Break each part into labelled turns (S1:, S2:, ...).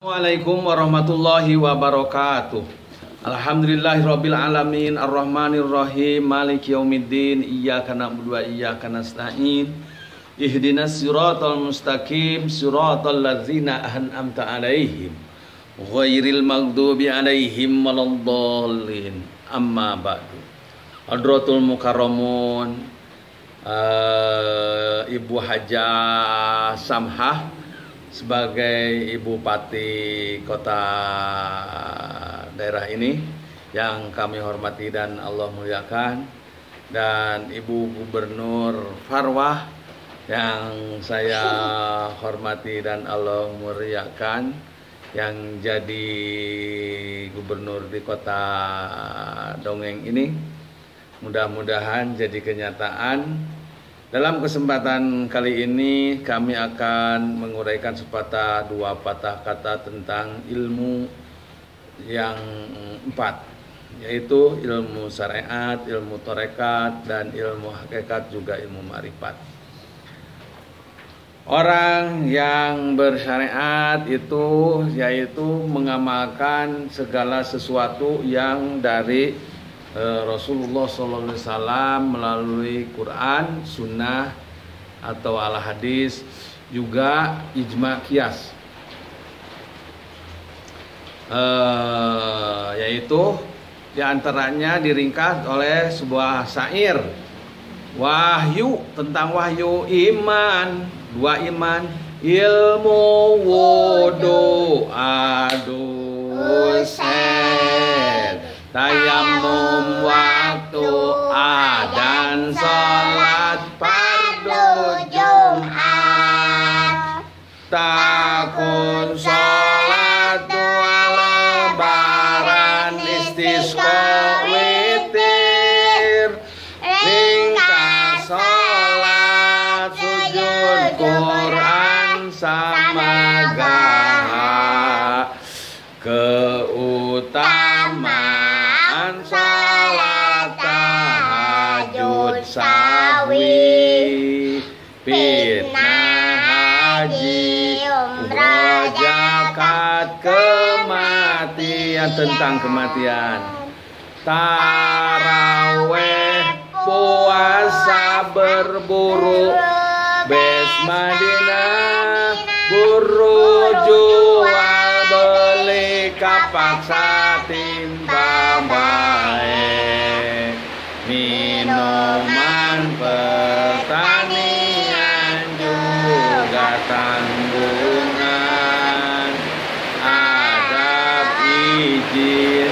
S1: Assalamualaikum warahmatullahi wabarakatuh. Alhamdulillahirabbil alamin arrahmanir rahim maliki yaumiddin iyyaka na'budu wa iyyaka nasta'in. Ihdinas siratal mustaqim siratal ladzina an'amta 'alaihim ghairil maghdubi 'alaihim waladdallin. Amma ba'du. Hadratul mukarramun uh, Ibu Hajah Samhah sebagai Ibu Pati kota daerah ini yang kami hormati dan Allah muliakan. Dan Ibu Gubernur Farwah yang saya hormati dan Allah muliakan yang jadi gubernur di kota Dongeng ini. Mudah-mudahan jadi kenyataan dalam kesempatan kali ini kami akan menguraikan sepatah dua patah kata tentang ilmu yang empat yaitu ilmu syariat, ilmu torekat, dan ilmu hakikat juga ilmu marifat. Orang yang bersyariat itu yaitu mengamalkan segala sesuatu yang dari Rasulullah SAW melalui Quran, Sunnah atau al hadis juga ijma kias. Uh, yaitu di antaranya diringkas oleh sebuah syair. Wahyu tentang wahyu iman. Dua iman. Ilmu wudu adu istisqa witir Ringkas salat sujud Quran sama gak keutamaan salat tahajud sawi fitnah haji umrah zakat kematian tentang kematian. Taraweh puasa berburu bes Madinah buru jual beli kapak tinta baik minuman pertanian juga tanggungan adab izin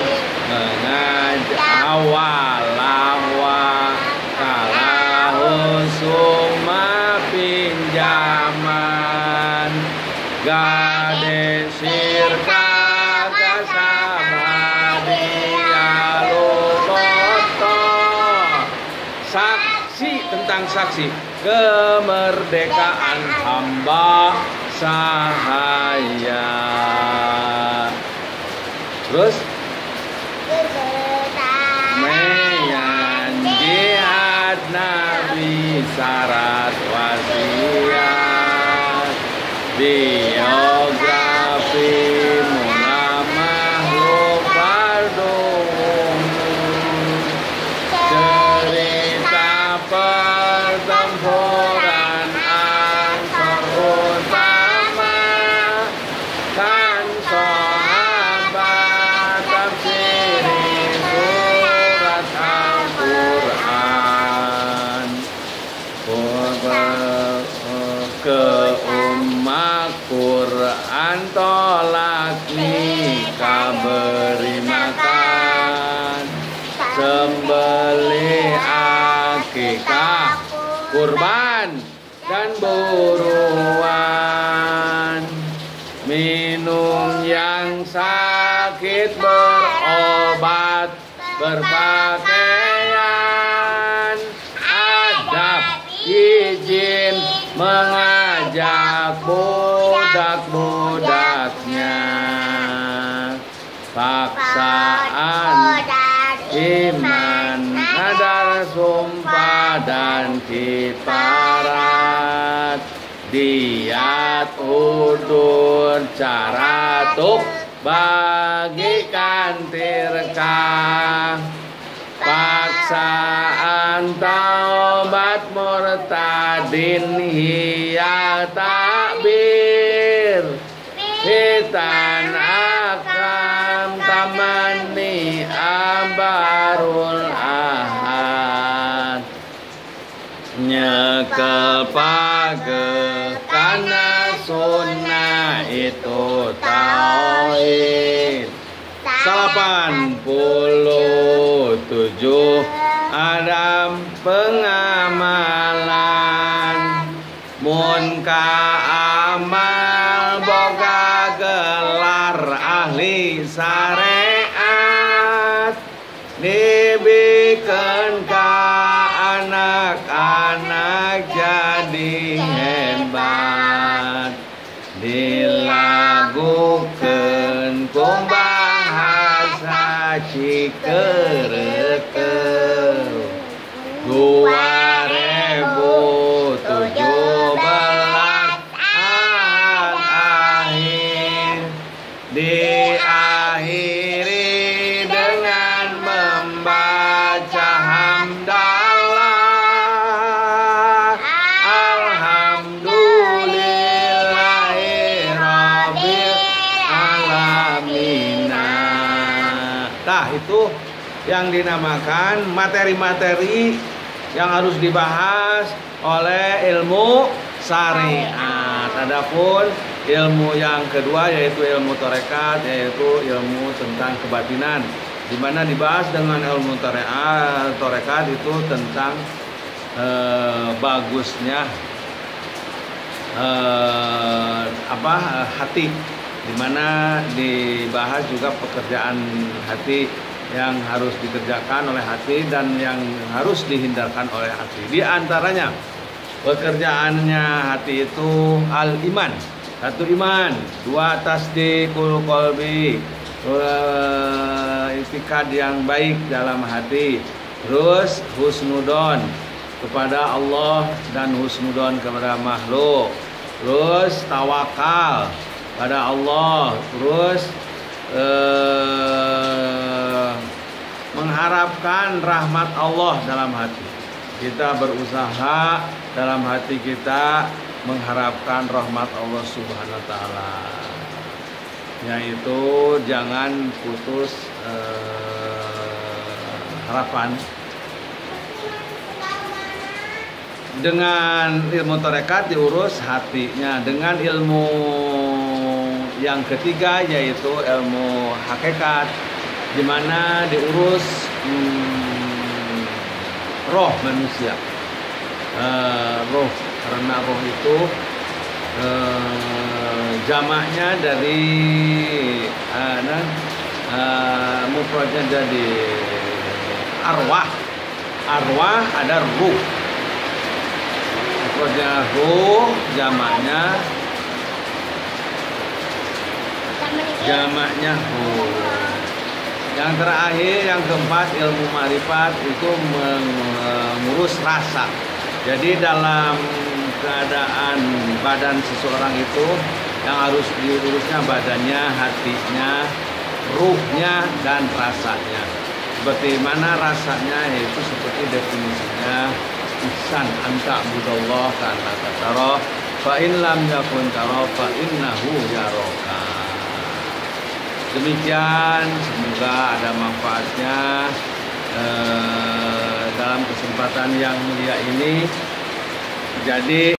S1: mengajak awal lawa kalah summa pinjaman gade sirka saksi tentang saksi. Kemerdekaan hamba sahaya. Terus? Meyan jihad nabi syarat wasiat biografi sembelih akikah kurban dan buruan. Minum yang sakit berobat berpakaian. Adab izin mengajak dan kiparat diat cara tuk bagikan tirka paksaan taubat murtadin hiya takbir. Hitan akam tamani abarul nyekel page karena sunnah itu tauhid Salapan puluh tujuh Adam pengamalan Mun ka amal boga gelar ahli syariat Dibikin anak-anak jadi hebat. Dilagukan kumbang hasa cikereke Dua yang dinamakan materi-materi yang harus dibahas oleh ilmu syariat. Adapun ilmu yang kedua yaitu ilmu torekat yaitu ilmu tentang kebatinan. Di mana dibahas dengan ilmu torekat, itu tentang eh, bagusnya eh, apa hati. Di mana dibahas juga pekerjaan hati yang harus dikerjakan oleh hati dan yang harus dihindarkan oleh hati. Di antaranya pekerjaannya hati itu al iman, satu iman, dua tasdikul kolbi, itikad yang baik dalam hati, terus husnudon kepada Allah dan husnudon kepada makhluk, terus tawakal pada Allah, terus eh, mengharapkan rahmat Allah dalam hati. Kita berusaha dalam hati kita mengharapkan rahmat Allah Subhanahu wa taala. Yaitu jangan putus eh, harapan dengan ilmu tarekat diurus hatinya dengan ilmu yang ketiga yaitu ilmu hakikat di mana diurus hmm, roh manusia. Uh, roh karena roh itu uh, jamaknya dari uh, uh, mufradnya jadi arwah. Arwah ada ruh. Mufradnya ruh jamaknya. jamaknya ruh yang terakhir yang keempat ilmu marifat itu mengurus rasa. Jadi dalam keadaan badan seseorang itu yang harus diurusnya badannya hatinya ruhnya dan rasanya. Seperti mana rasanya yaitu seperti definisinya ihsan anta budallah karena kataro fa in lam yakun taro fa innahu yaraka demikian semoga ada manfaatnya eh, dalam kesempatan yang mulia ini. Jadi